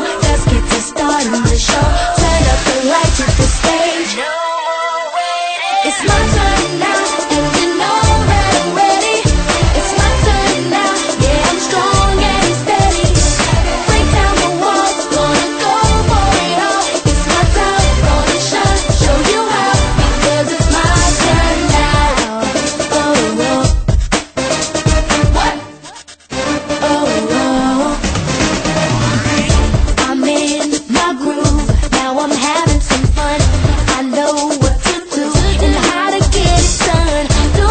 Get the show. Turn up the lights at the stage. No waiting It's my turn